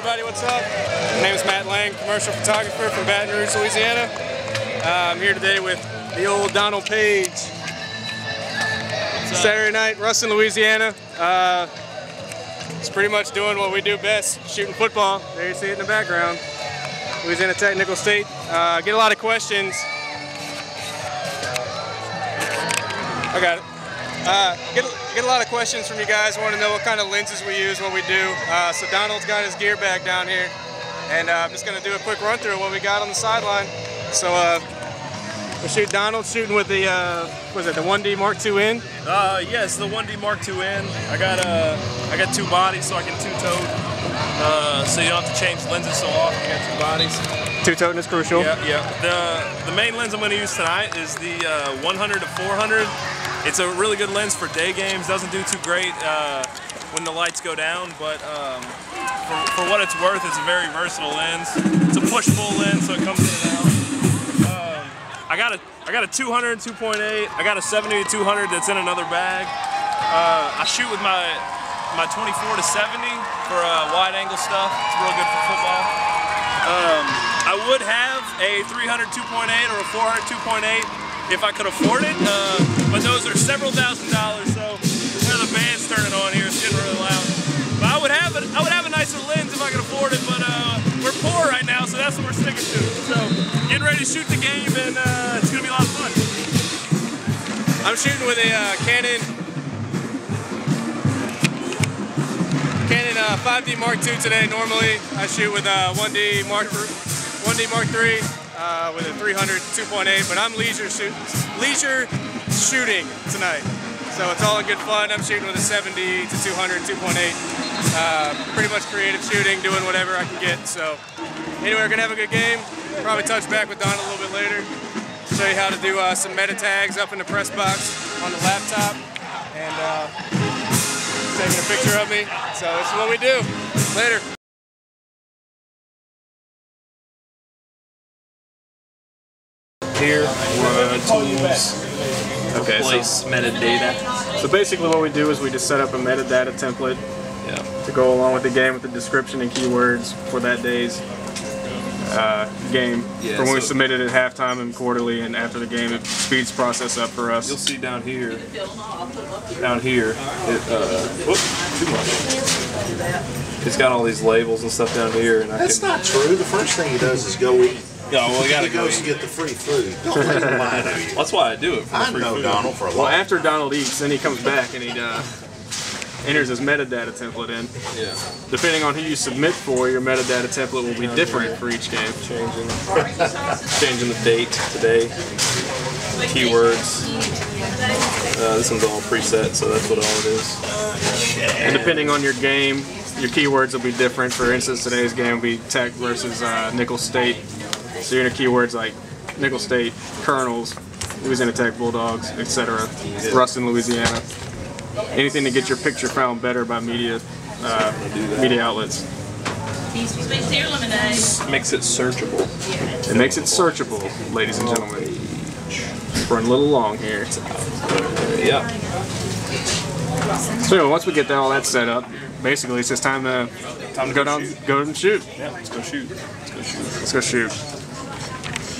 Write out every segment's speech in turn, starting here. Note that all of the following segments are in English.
Everybody, what's up? My name is Matt Lange, commercial photographer from Baton Rouge, Louisiana. Uh, I'm here today with the old Donald Page. Saturday night, Ruston, Louisiana. Uh, it's pretty much doing what we do best, shooting football. There you see it in the background. Louisiana Technical State. Uh, get a lot of questions. I got it. Uh, get, get a lot of questions from you guys. Want to know what kind of lenses we use, what we do. Uh, so Donald's got his gear bag down here, and uh, I'm just going to do a quick run through of what we got on the sideline. So uh, we shoot Donald shooting with the uh, was it the 1D Mark IIN? Uh, yes, the 1D Mark IIN. I got uh, I got two bodies, so I can two tote. Uh, so you don't have to change lenses so often. You got two bodies. Two toting is crucial. Yeah, yeah. The the main lens I'm going to use tonight is the uh, 100 to 400. It's a really good lens for day games. Doesn't do too great uh, when the lights go down, but um, for, for, what it's worth, it's a very versatile lens. It's a push-pull lens, so it comes in and out. Um, I got a I got a 200 2.8. I got a 70 to 200 that's in another bag. Uh, I shoot with my my 24 to 70 for uh, wide angle stuff. It's real good for football. Um, I would have a 300 2.8 or a 400 2.8 if I could afford it. Uh, several thousand dollars, so the band's turning on here. It's getting really loud. But I would have a, I would have a nicer lens if I could afford it, but uh, we're poor right now, so that's what we're sticking to. So getting ready to shoot the game, and uh, it's gonna be a lot of fun. I'm shooting with a uh, Canon Canon 5D uh, Mark II today. Normally I shoot with a 1D Mark 1D Mark III uh, with a 300 2.8, but I'm leisure shoot, leisure shooting tonight. So it's all in good fun. I'm shooting with a 70 to 200 2.8. Uh, pretty much creative shooting, doing whatever I can get. So anyway, we're gonna have a good game. Probably touch back with Don a little bit later. Show you how to do uh, some meta tags up in the press box on the laptop. And uh, taking a picture of me. So this is what we do. Later. Here, uh, tools, okay, place so, metadata. So basically what we do is we just set up a metadata template yeah. to go along with the game with the description and keywords for that day's uh, game yeah, for when so we submit it at halftime and quarterly and after the game it speeds process up for us. You'll see down here, down here, it, uh, whoop, too much. It's got all these labels and stuff down here. And That's not true. The first thing he does is go eat. No, well, we gotta he go. goes to get the free food. Don't let him lie to you. That's why I do it. For I know food. Donald for a while. Well, after Donald eats, then he comes back and he uh, enters his metadata template in. Yeah. Depending on who you submit for, your metadata template will be different for each game. Changing, changing the date today, keywords. Uh, this one's all preset, so that's what all it is. And depending on your game, your keywords will be different. For instance, today's game will be Tech versus uh, Nicholls State. So you're gonna keywords like Nicholls State, Colonels, Louisiana Tech Bulldogs, etc. Ruston, Louisiana. Anything to get your picture found better by media uh, media outlets. Makes it searchable. It makes it searchable, ladies and gentlemen. Run a little long here. Yeah. So once we get that, all that set up, basically it's just time to time to go down, go and shoot. Yeah, let's go shoot. Let's go shoot. Let's go shoot.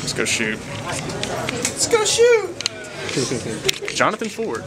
Let's go shoot. Let's go shoot. Jonathan Ford.